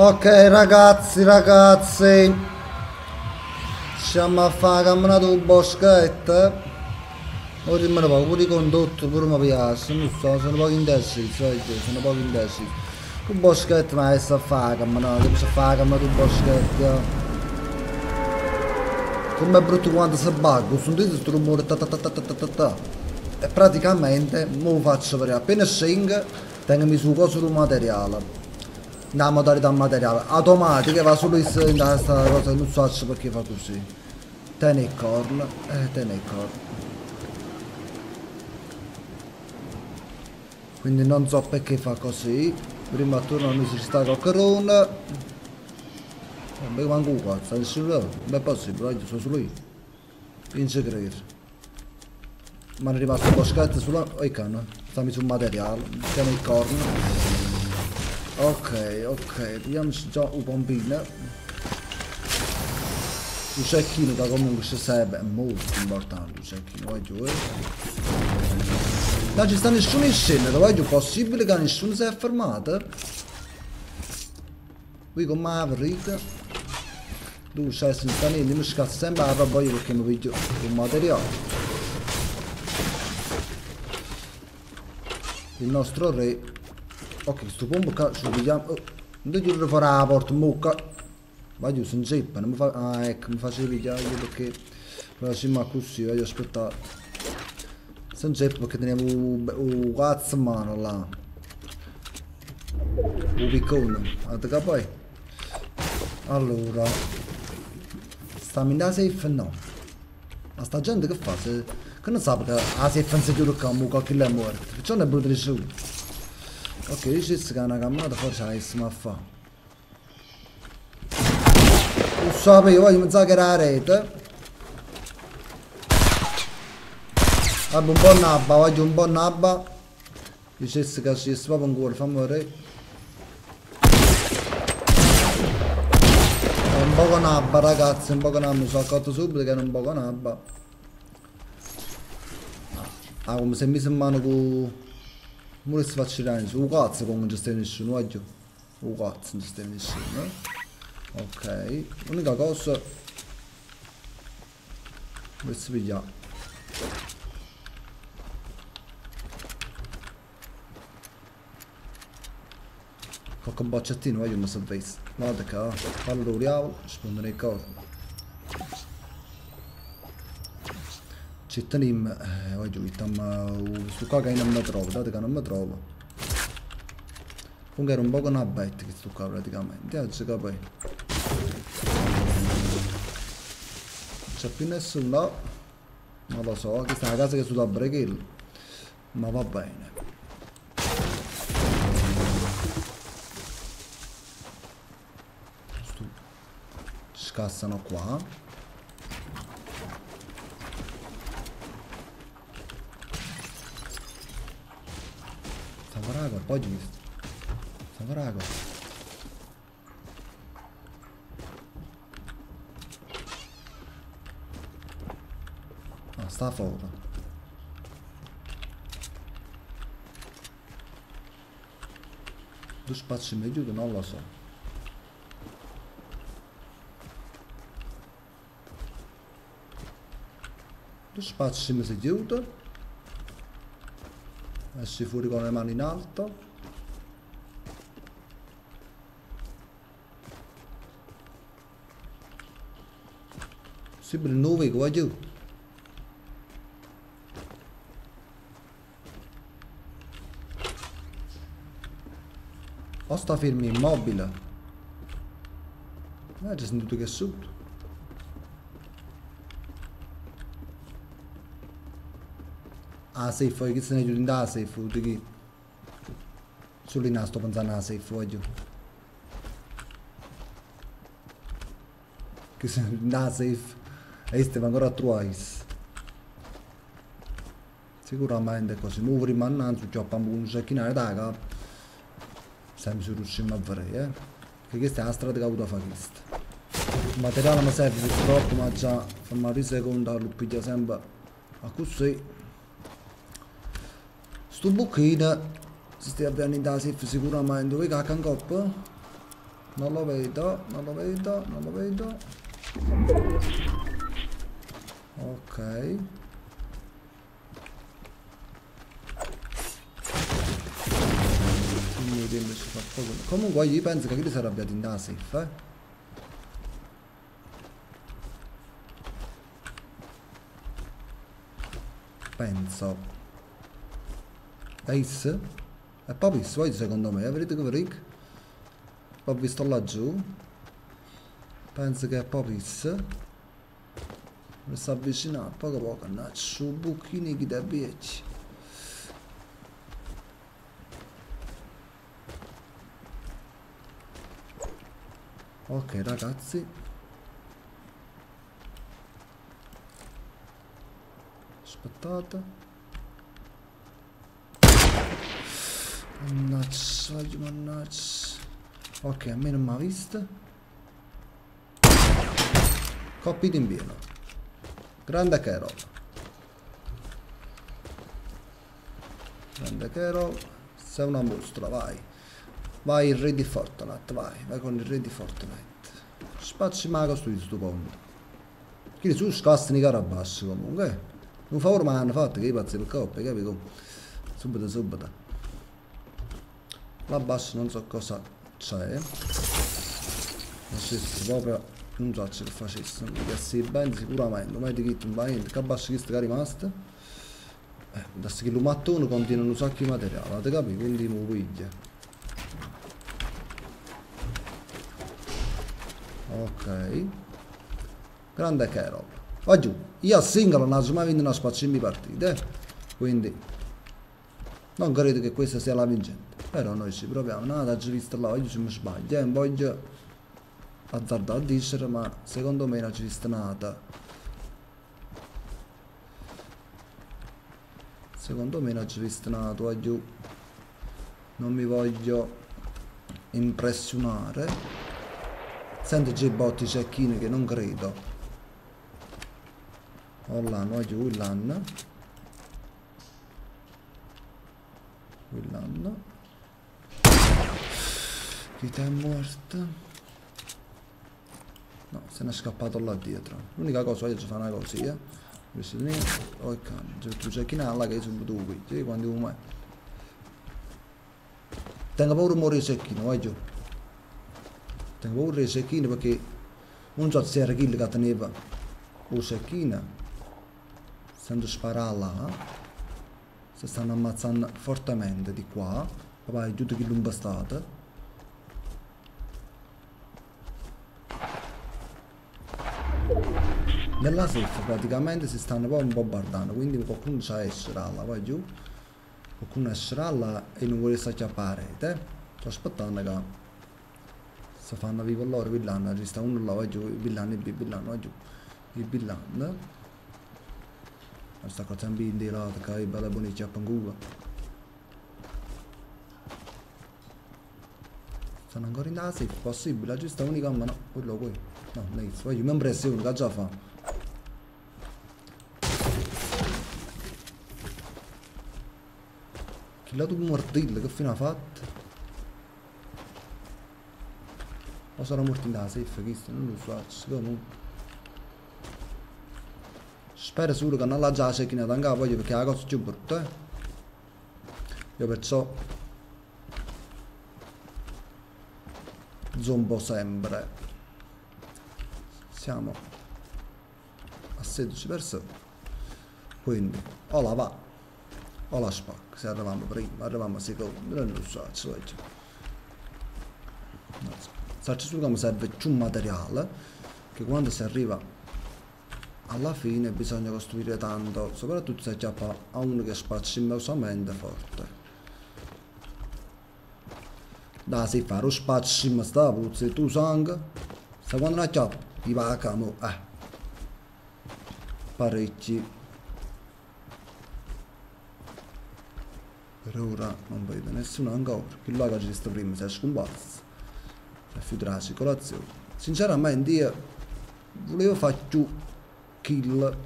Ok ragazzi ragazzi. Siamo a fare la camminata un boschetto. Ora mi poco pure condotto pure mi piace Non so sono pochi indeciso sono pochi indeciso Un boschetto ma adesso a fare la camminata Devo fare la un boschetto. Com'è brutto quando si baggo Sentite questo rumore ta ta ta ta ta ta ta E praticamente mo lo faccio per appena sing Tengo su coso il materiale nella modalità materiale. Automatica va solo in questa cosa non so perché fa così. Tieni il corn eh tieni il corn. Quindi non so perché fa così. Prima turno mi si sta col corona non mi manco qua sta nessuno non è possibile oggi sono solo io in segreto. Ma è rimasto un po' scatto sulla oh, canno stammi sul materiale. Tieni il corno Ok, ok, vediamoci già un pompino. Il cecchino che comunque ci serve è molto importante, il cecchino, giù. Eh. Non ci sta nessuno in scena, giù, possibile che nessuno si è fermato? Qui con Maverick. Tu stai senza niente, mi scazzo sempre la roba io perché mi vedo un materiale. Il nostro re Ok, sto pombo qua ci vediamo. Oh, non devo fare la porta, mucca. Vai giù, sono zeppa, non mi fa. Ah, ecco, mi faccio pigliare perché. Facciamo così, voglio aspettare. Sono zeppa perché teniamo un cazzo in mano là. Un piccone, guarda poi. Allora. Stiamo in safe? No. Ma sta gente che fa? Se... Che non sa che la safe non si chiude qua, mucca che è morto. Perciò non è brutto su. Ok, dicessi che è una camminata forse la stessimo a fare. Lo sapevo, voglio pensare che era la rete. Vabbè, un po' nabba, voglio un po' nabba. Dicessi che ci proprio un cuore, fammi vedere. È un po' nabba ragazzi, un po' nabba, mi sono accorto subito che era un po' nabba. Ah, come se mi sembra con... Mora si faccia il range. Oh cazzo con non ci sta nessuno, voglio. Oh cazzo non ci sta nessuno. Ok. L'unica cosa... Questo piglia. Qualche boccettino voglio una sorpresa. Guarda qua. Fallo duriamo. Sponderei il corpo. Corni. Cittanim, eh, voglio vittam su qua che non mi trovo, date che non mi trovo. Comunque era un po' con una bet che sto qua praticamente, oggi che poi. C'è più nessuno, non lo so, questa è una casa che sulla break ma va bene. Scassano qua. agora pode isso. Salvar água. Asla oldu. Dış não ediyordun Allah Dos Dış batışımızı diyordun. Messi fuori con le mani in alto. Possibile 9 qua giù. O sta fermo immobile? Eh c'è sentito che è sotto safe var gitsin Ecül'ün daha safe oldu ki. Sulin az topanzan daha safe var Ecül. Gitsin daha safe. E stiamo ancora a truais. Sicuramente così. Mo prima ci ho pambu un sacchinare raga. Sempre se riusciamo a fare, eh. Che questa è la strada che ho avuto a fare questa. Il materiale mi serve purtroppo, ma già fermare un secondo, lo piglia sempre a così. Sto buchino si stia bene da safe sicuramente dove cacca in coppa Non lo vedo, non lo vedo, non lo vedo. Ok. Comunque io penso che qui si arrabbiati in da safe, eh. Penso. Ace? È Papis, poi secondo me, vedete che Rick? L'ho visto laggiù. Penso che è Papis. Mi sta avvicinando poco poco, annaccio, buchini che da bieci. Ok ragazzi. Aspettate. Mannaggia, mannaggia. Ok, a me non mi ha visto. Coppito in pieno. Grande Carol. Grande Carol. Sei una mostra, vai. Vai il re di Fortnite, vai. Vai con il re di Fortnite. Spazio mago sto di sto pombo. Che su scasti di carabasso comunque. eh. Un favore mi hanno fatto che i pazzi per coppia, capito? Subito, subito. Là basso non so cosa c'è. Se proprio non so facesse. Non mi piace bene sicuramente. Ma di che tu vai, che basso che sta rimasto? Eh, da che lo mattone contiene un sacco di materiale, avete capito? Quindi mi piglia. Ok. Grande Carol. Va giù. Io a singolo non ho mai vinto una spazio in partite. eh. Quindi non credo che questa sia la vincente. Però noi ci proviamo. No, da già visto là, oggi mi sbaglio. Eh, voglio azzardare a dire, ma secondo me non ci vista nata. Secondo me non ci vista nata, va giù. Non mi voglio impressionare. Sento già i botti cecchini che non credo. Holland, va giù, Te è morto? No, se ne è scappato là dietro. L'unica cosa che fa una così, eh. Questo lì, oh il cane, cioè, tu c'è chi là che è subito qui, sì, quando è. Tengo paura di morire secchino, vai giù. Tengo paura di secchino perché non so se era chi che teneva o secchino. Sento sparare là. Si stanno ammazzando fortemente di qua. Papà è tutto che non bastate. Nella safe praticamente si stanno poi bombardando, quindi qualcuno c'ha essere là, vai giù. Qualcuno esce là e non vuole stare a parete. Sto aspettando che si fanno vivo loro, villano, ci sta uno là, vai giù, il villano, il villano, vai giù. Il villano. Sta cosa in di là, che è bella bonita a pangula. Stanno ancora in safe, possibile, la giusta unica, ma no, quello qui. No, nice, vai giù, mi impressione, che già fa. Killato un martello, che fine ha fatto? O sarà morto in la safe, questo, non lo so, comunque. Spero solo che non la già c'è chi ne tanga voglio perché è la cosa più brutta, eh. Io perciò... Zombo sempre. Siamo a 16 persone. Quindi, o la va, o la spacca. Se arriviamo prima, arriviamo secondo, non lo so. Sacci solo che mi serve più materiale, che quando si arriva alla fine bisogna costruire tanto, soprattutto se già ha uno che spazia immensamente forte. Da si fa lo spazio ma sta puzza tu sangue, se quando non c'è ti vacano, eh, parecchi. Per ora non vedo nessuno ancora, là che ci sta prima si è scomparso, finita la circolazione. Sinceramente io volevo fare più kill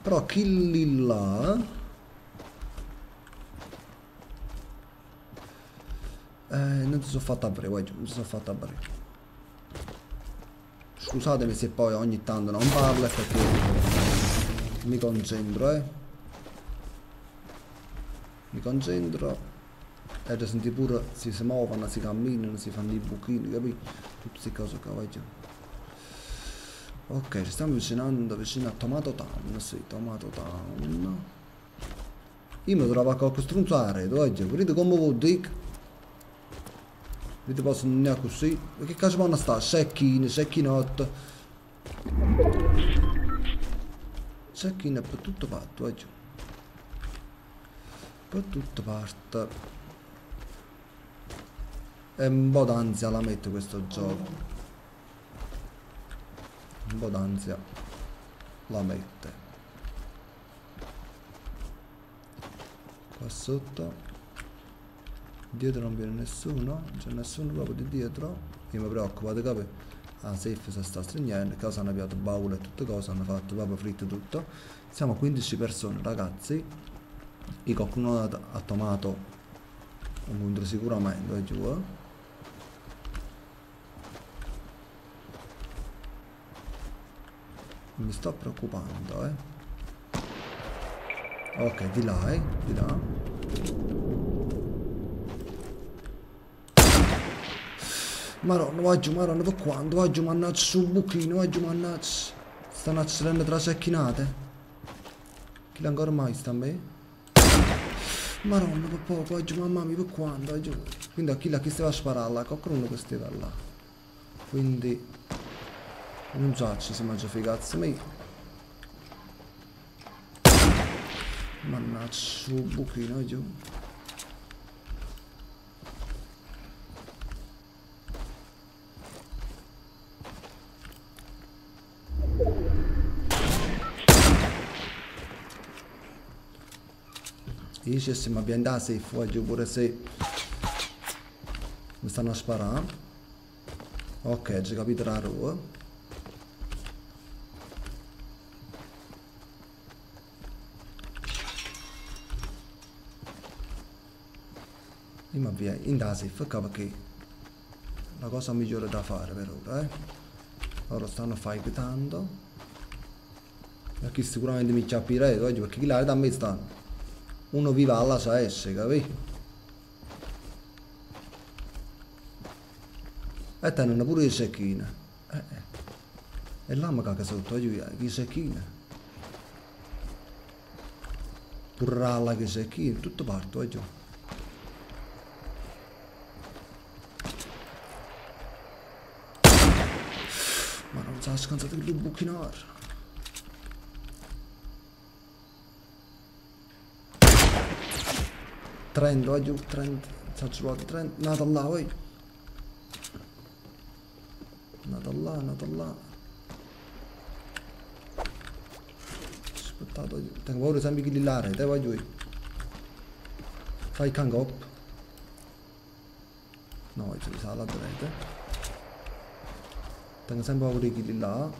però kill là Eh, non si sono fatto avere, guarda, non si sono fatto avere. Scusatemi se poi ogni tanto non parlo perché mi concentro, eh. Mi concentro. E da senti pure si, si muovono, si camminano, si fanno i buchini, capi? Tutte queste cose qua, guarda. Ok, ci stiamo avvicinando vicino a Tomato Town, sì, Tomato Town. Io mi trovo a qualche strunzare, oggi, vedete come vuol dire? Vedete posso andare così? Ma che cazzo vanno a stare? Secchine, secchinotto. Secchine per tutto fatto, oggi. Tutto parte. E un po' d'ansia la metto questo gioco. Un po' d'ansia la mette. Qua sotto. Dietro non viene nessuno. C'è nessuno proprio di dietro. Io mi preoccupo di capire ah safe si sta stringendo cosa hanno avviato baule e tutte cose hanno fatto proprio fritto tutto. Siamo 15 persone ragazzi e qualcuno ha tomato un sicuramente è giù eh? mi sto preoccupando eh ok di là eh di là Maronna, oggi, maronna, per quando? Oggi mannaggia sul buchino, oggi mannaggia. Stanno accedendo tra cecchinate. Chi l'ha ancora mai sta me? Maronna, per poco, oggi mamma mia, per quando? Oggi... Quindi a chi la chi stava a sparare qualcuno che stava là. Quindi non so se mangia i cazzi miei. Mannaggia, su buchino giù. Mi abbiamo dato safe pure se mi stanno a sparare. Ok, già capito la rua. Prima via in Dasif perché la cosa migliore da fare per ora, eh. Loro stanno fightando. Perché sicuramente mi capirete oggi perché chi là da me stanno. Uno viva alla sa essere, capì? E tengono pure le secchine. Eh, eh. E là mi caga sotto, oggi via, che secchine. Pure la che secchine, tutto parto oggi. Sta scansato il buchinare. Trend, giù, trend. Faccio trend. Nata là. Nata là. Aspettate, tengo paura sempre che là, te vai giù. Fai can up. No, ci sa la rete. Tengo sempre paura di là.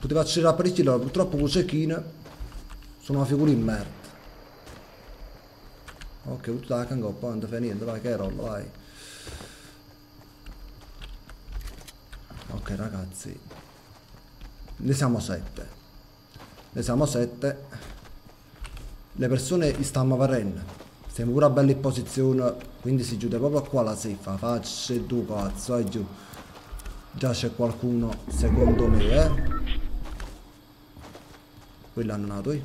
Poteva accedere parecchi loro, purtroppo con cecchine sono una figura in merda. Ok, tutto da cango, poi non ti fa niente, vai che rolla, vai. Ok ragazzi. Ne siamo sette. Ne siamo sette. Le persone stanno varendo. Siamo pure a bella in posizione, quindi si chiude proprio qua la siffa. Faccia tu cazzo, vai giù. Già c'è qualcuno, secondo me, eh. Quello hanno nato, eh.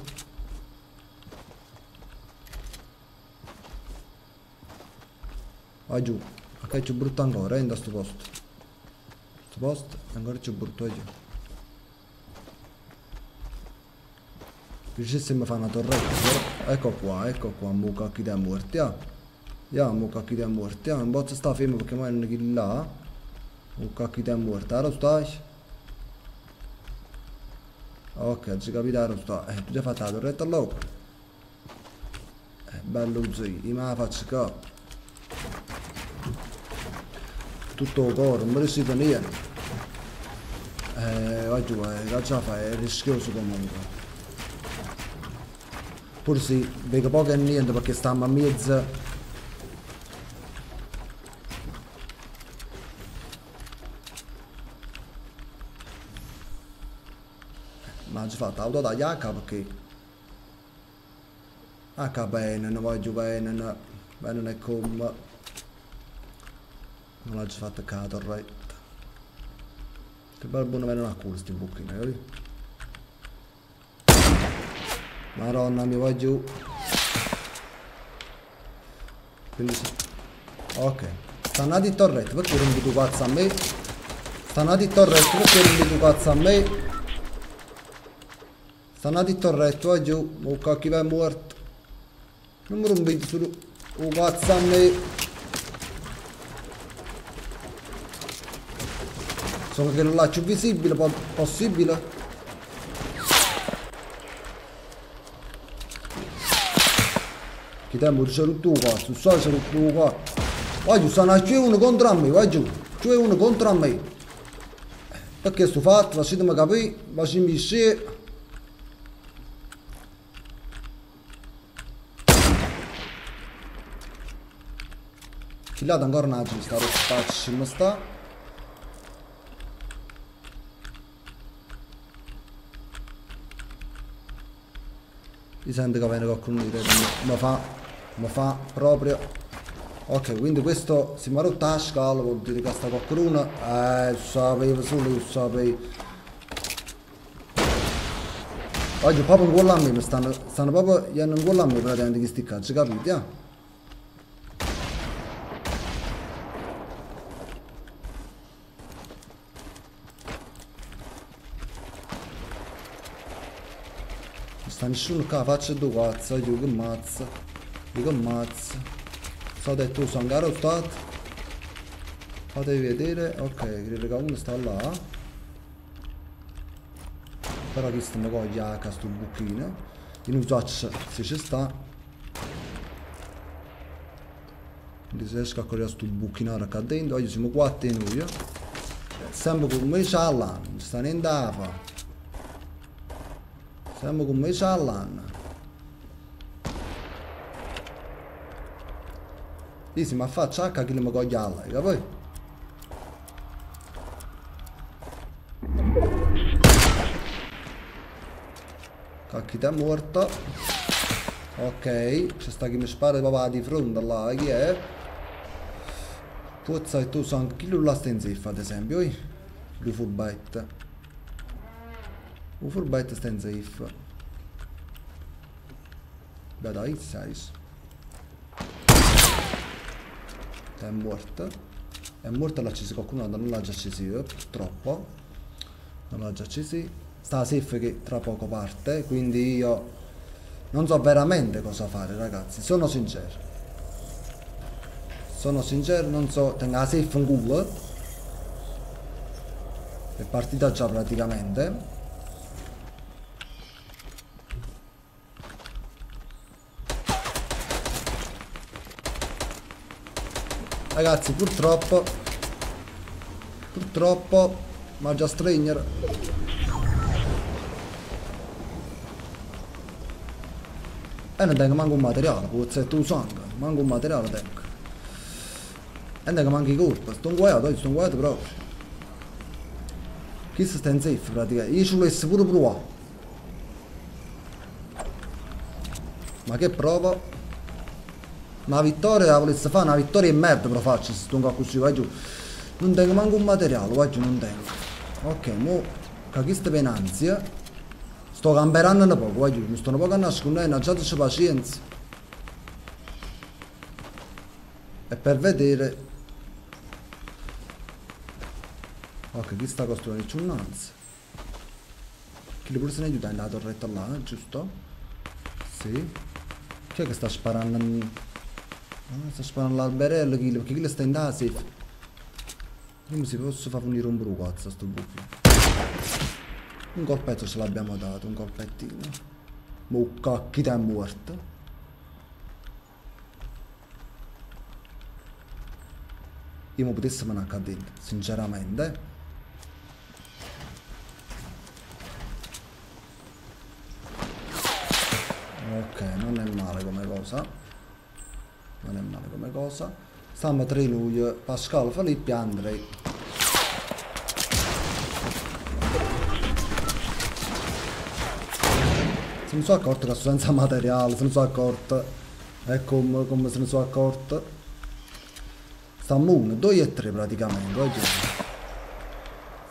Vai giù. Ok, c'è brutto ancora, eh, in questo posto. Questo posto ancora c'è brutto, eh, giù. Riuscisse se mi fa una torretta, ecco qua, ecco qua, mucca chi ti è morti, ah. Ja, mucca chi ti è morti, ah. Un bozzo sta fermo perché mai non è chi là. Un cacchio di mortaro stai? Ok, ci capitano sto. Eh, tu ti hai fatto la torretta all'opera. Eh, bello zio, io me la faccio qua tutto il corro, non me lo si tenevano. Eh, oggi cosa fai? È rischioso comunque. Pur sì, vedo poco e niente perché stiamo a mezzo. Ma ci fatto auto da H perché ah, H bene, non voglio bene, bene non è come non l'ho già fatto la torretta che bello buono bene a culo sti buchini, vedi? Madonna mi vai giù. Quindi ok. Stanno di torretto perché non tu cazzo a me? Stanno di torretto perché non tu cazzo a me? Stanno di torretto vai giù. O cacchi vai morto. Non mi rompi su o cazzo a me Solo che non l'ho visibile, po possibile? Che tempo c'è tu qua, tu sai c'è tu qua. Vai giù, stanno c'è uno contro me, vai giù. C'è uno contro me. Perché sto fatto, lasciatemi capire, lasciami scegliere. Filato ancora una sta roba spazio, ma sta. Si sente che viene qualcuno di ma fa ma fa proprio ok quindi questo si mi ha rotto la scala vuol dire che sta qualcuno eh sapevo solo io sapevo oggi proprio in quello a me stanno, stanno proprio gli hanno in quello a me praticamente questi cazzi capite eh? sta nessuno qua faccia due cazzo io che mazza io che mazza sta detto sono caro stato fatevi vedere ok credo che uno sta là però questo mi coglie a sto buchino non so se ci sta. Quindi se riesco a cogliere sto buchinare qua dentro oggi siamo quattro noi sempre come c'ha là non sta niente da fare siamo commessi all'anno. Si mi affaccia a che mi coglie alla, capi? Cacchita è morto. Ok, c'è sta chi mi spara proprio di fronte là, chi è? Forza e tu sangue, chi lo sta in zeffa ad esempio, eh? Lui furbette. Un furbetto sta in safe. Beh dai, size. È morta. È morta acceso qualcuno, non l'ha già acceso io, purtroppo. Non l'ha già acceso. Sta safe che tra poco parte, quindi io non so veramente cosa fare ragazzi, sono sincero. Sono sincero, non so, tengo la safe in culo. È partita già praticamente. Ragazzi purtroppo Purtroppo Mangia Stranger E non tengo manco un materiale Puzzetto un sangue Manco un materiale tengo. E tengo manco i colpi Sto un guaio Sto un guaio proprio Chi si sta in safe praticamente? Io ci volessi pure provare. Ma che provo una vittoria la volesse fare, una vittoria e merda però faccio se stongo così, vai giù. Non tengo manco un materiale, vai giù, non tengo. Ok, mo, con queste penanze, sto camperando un poco, vai giù, mi sto un poco a nascondere, c'è pazienza. E per vedere... Ok, qui sta costruendo il ciunanza. Chi pure se ne aiuta nella torretta là, giusto? Sì. Chi è che sta sparando? Sta sparando l'alberello Kill, perché Kill sta in da safe. Come si posso far venire un brucazzo a sto buco? Un colpetto ce l'abbiamo dato, un colpettino. Mucca, chi ti è morto? Io mi potessi mandare a dentro, sinceramente. Ok, non è male come cosa non è male come cosa stiamo 3 luglio Pascal Filippi Andrei Se ne sono accorto che sono senza materiale, se ne sono accorto. E come, come se ne sono accorto. Stiamo 1, 2 e 3 praticamente, oggi.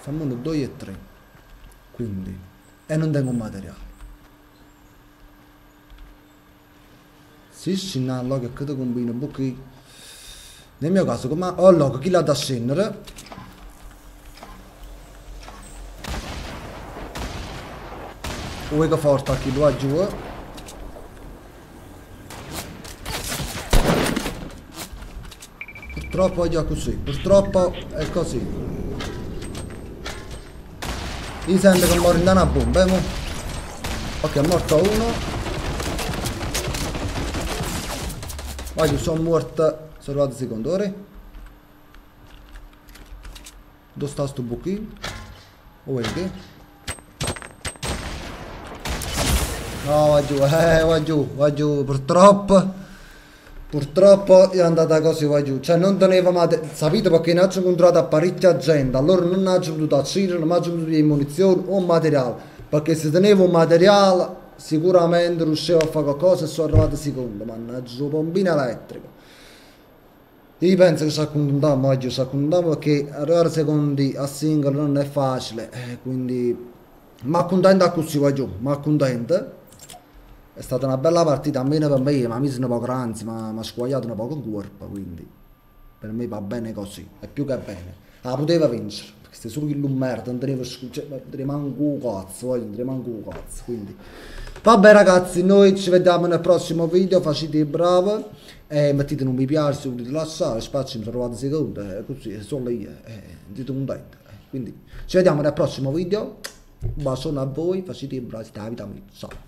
Stiamo 1, 2 e 3. Quindi. E non tengo materiale. Si scinallo che credo combino qui. Nel mio caso, come ho logo chi l'ha da scendere. Vuoi che forte chi lo giù? Purtroppo è già così, purtroppo è così. Mi sente che muore in una bomba, eh? Ok, è morto uno. Voglio, sono morto. Sono arrivato secondo ore. Dove sta sto buchino? O vedi? No, va giù, eh, va giù, va giù. Purtroppo. Purtroppo è andata così va giù. Cioè non materiale. Sapete perché non ho incontrato parecchia gente. Allora non ho potuto accendere, non ho potuto munizioni o materiale. Perché se tenevo un materiale sicuramente riuscivo a fare qualcosa e sono arrivato secondo, mannaggia, un pompino elettrico. Io penso che si accontentiamo oggi, si accontentiamo perché arrivare secondi a singolo non è facile, eh, quindi mi accontento così va giù, mi accontento. È stata una bella partita, almeno per me, ma mi sono po' anzi, ma mi ha squagliato un po' con corpo, quindi per me va bene così, è più che bene. Ah, poteva vincere, perché se solo il merda, non tenevo, cioè, non tenevo un cazzo, non tenevo manco un cazzo, quindi... Vabbè ragazzi, noi ci vediamo nel prossimo video, facete i bravi, e mettete un mi piace se volete lasciare, spazio mi trovate secondo, eh, così, solo io, eh, dite contento. Eh. Quindi ci vediamo nel prossimo video, un bacione a voi, facete i bravi, state a vita mia, ciao.